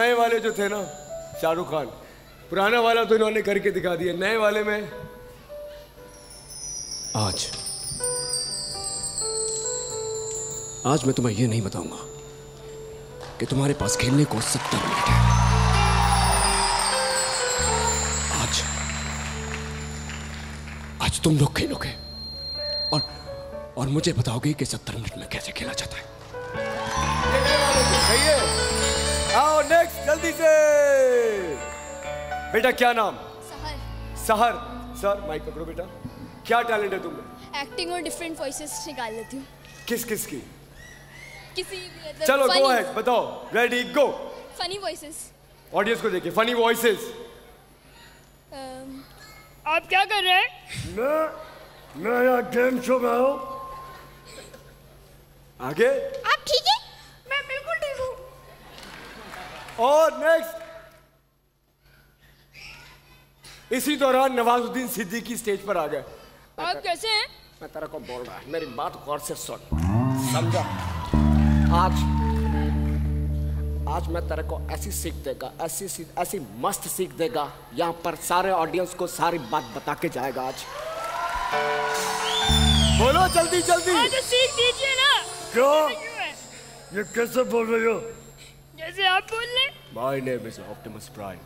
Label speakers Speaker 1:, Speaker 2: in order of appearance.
Speaker 1: नए वाले जो थे ना शाहरुख खान पुराना वाला तो इन्होंने करके दिखा दिया। नए वाले में
Speaker 2: आज आज मैं तुम्हें यह नहीं बताऊँगा कि तुम्हारे पास खेलने को सत्तर मिनट है। आज आज तुम लोग खेलोगे और और मुझे बताओगे कि सत्तर मिनट में कैसे खेला जाता है।
Speaker 1: सही है? नेक्स्ट जल्दी से। बेटा क्या नाम?
Speaker 3: सहर।
Speaker 1: सहर। सर माइक पकड़ो बेटा। क्या टैलेंट है तुम्हें
Speaker 3: एक्टिंग और डिफरेंट वॉइसेस निकाल लेती हूँ।
Speaker 1: किस किस की?
Speaker 3: किसी भी
Speaker 1: चलो गो है बताओ। Ready go
Speaker 3: funny voices
Speaker 1: audience को देखिए फनी वॉइसेस
Speaker 3: आप क्या कर रहे हैं?
Speaker 1: मैं मैं यहाँ गेम शो में हूँ। आगे
Speaker 3: आप ठीक है मैं बिल्कुल ठीक हूँ
Speaker 1: और नेक्स्ट इसी दौरान नवाजुद्दीन सिद्दीकी स्टेज पर आ गए।
Speaker 3: आप कैसे हैं?
Speaker 1: मैं तेरे को बोल रहा है मेरी बात गौर से सुन। समझा? आज आज मैं तेरे को ऐसी सीख देगा ऐसी सीख ऐसी मस्त सीख देगा यहाँ पर सारे ऑडियंस को सारी बात बता के जाएगा आज। बोलो जल्दी जल्दी।
Speaker 3: तो सीख दीजिए ना।
Speaker 1: क्यों? ये कैसे बोल रहे हो?
Speaker 3: जैसे आप बोल रहे
Speaker 1: my name is Optimus Prime